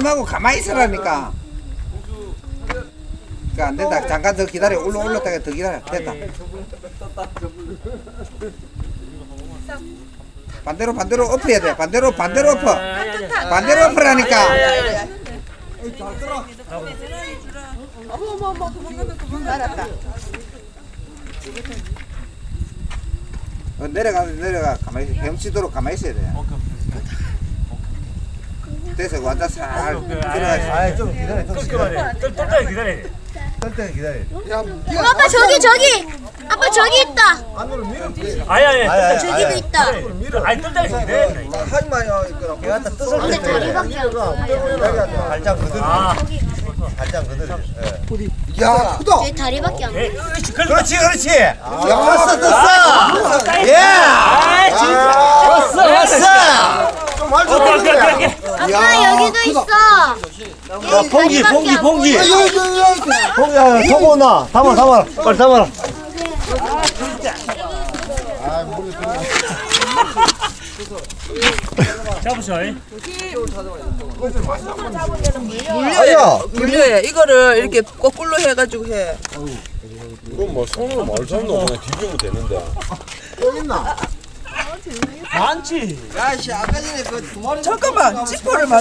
힘하고 가만히 있으라니까. 그안 된다. 잠깐 더 기다려. 올라 올랐다가 더 기다려. 됐다. 반대로 반대로 엎어야 돼. 반대로 반대로 엎어. 반대로 엎으라니까. 어, 내려가 내려가 가만히. 헤엄치도록 가만히 있어야 돼. 됐어. 완전 살 들어가 있어. 아 좀 기다려 좀 기다려 기다려야 돼. 뜰때 기다려 아빠 저기 저기 아빠 저기 있다 아니 아니. 아니, 똘똘- 저기도 있다 아니 똘똘하게 기다려야 돼. 하지 마요 이거 내가 딱 뜻을 근데 다리밖에 안 돼. 발장 그대로 아. 발장 그대로 예. 야 크다. 제 다리밖에 안 돼. 예, 그렇지. 그렇지. 야 떴어 떴어 예 아, 진짜. 왔어 왔어 좀할 어, 그래, 그래, 그래. 아빠 여기도 있어. 여기 봉지 봉지 안 봉지. 봉지 야 통고 나 담아 담아. 빨리 담아라. 잡으셔. 이. 아야. 물려야 이거를 이렇게 거꾸로 해가지고 해. 그럼 뭐 손으로 말 잡는 그냥 뒤집으면 되는데. 많지. 잠깐만, 지퍼를 말.